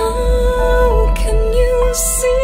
How can you see?